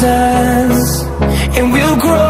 thousands and we'll grow.